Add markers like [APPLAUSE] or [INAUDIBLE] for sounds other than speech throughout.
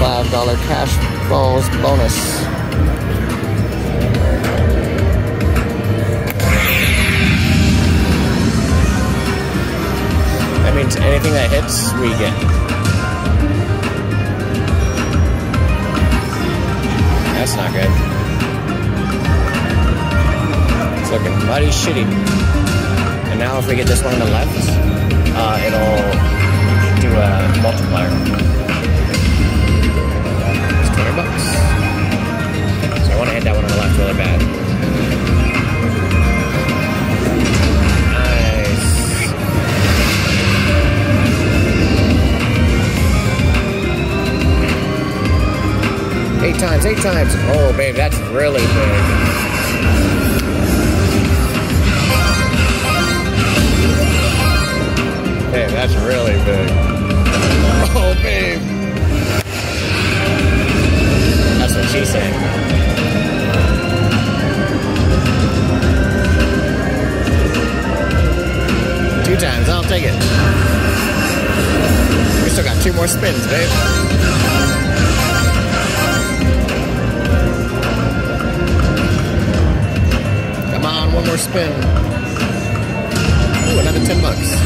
$5 Cash Falls bonus. That means anything that hits, we get. That's not good. It's looking mighty shitty. And now if we get this one on the left, uh, it'll do a multiplier. Hit that one on the left really bad. Nice. Eight times, eight times. Oh, babe, that's really big. Babe, that's really big. Take it. We still got two more spins, babe. Come on, one more spin. Ooh, another 10 bucks.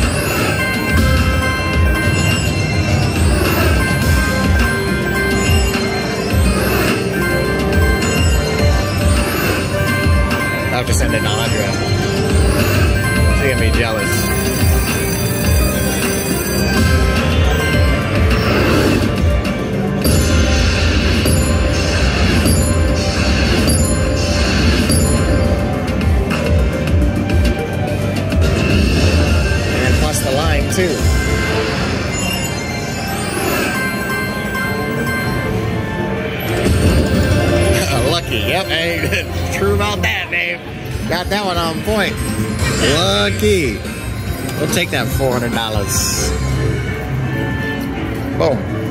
I'll have to send it to Andrea. She's gonna be jealous. Too. [LAUGHS] Lucky, yep, hey, [LAUGHS] true about that, babe. Got that one on point. Lucky. We'll take that $400. Boom.